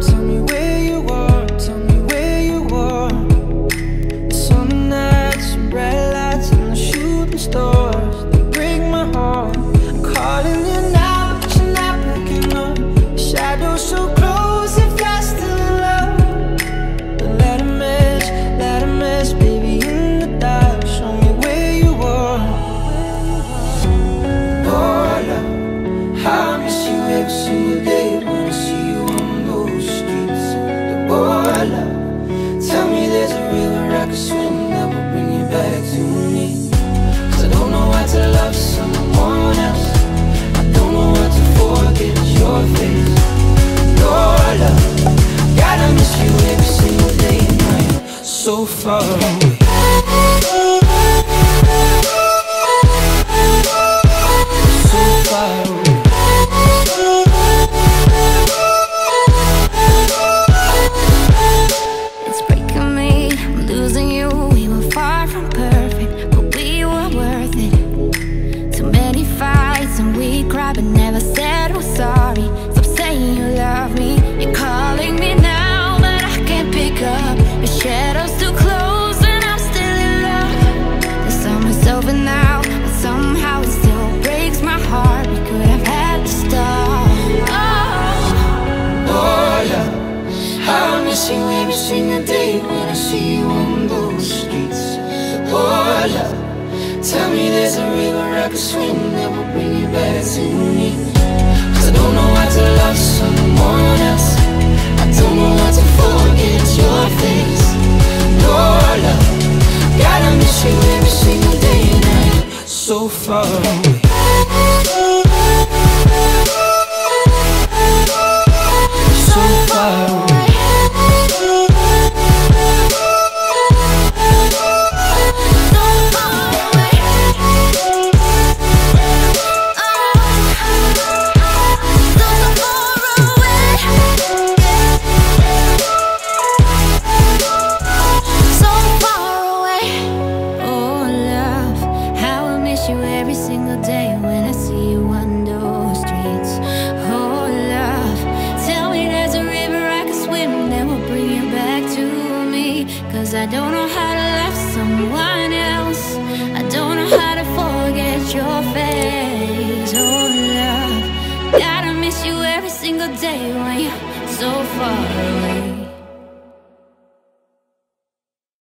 tell me where so far away. So far away. It's breaking me, I'm losing you. We were far from perfect, but we were worth it. Too many fights and we but never said You every single day when I see you on those streets. Oh, love. Tell me there's a river I could swim that will bring you back to me. Cause I don't know how to love someone else. I don't know how to forget your face. No, love. Gotta miss you every single day and night. So far away. I don't know how to love someone else. I don't know how to forget your face. Oh, love, gotta miss you every single day when you're so far away.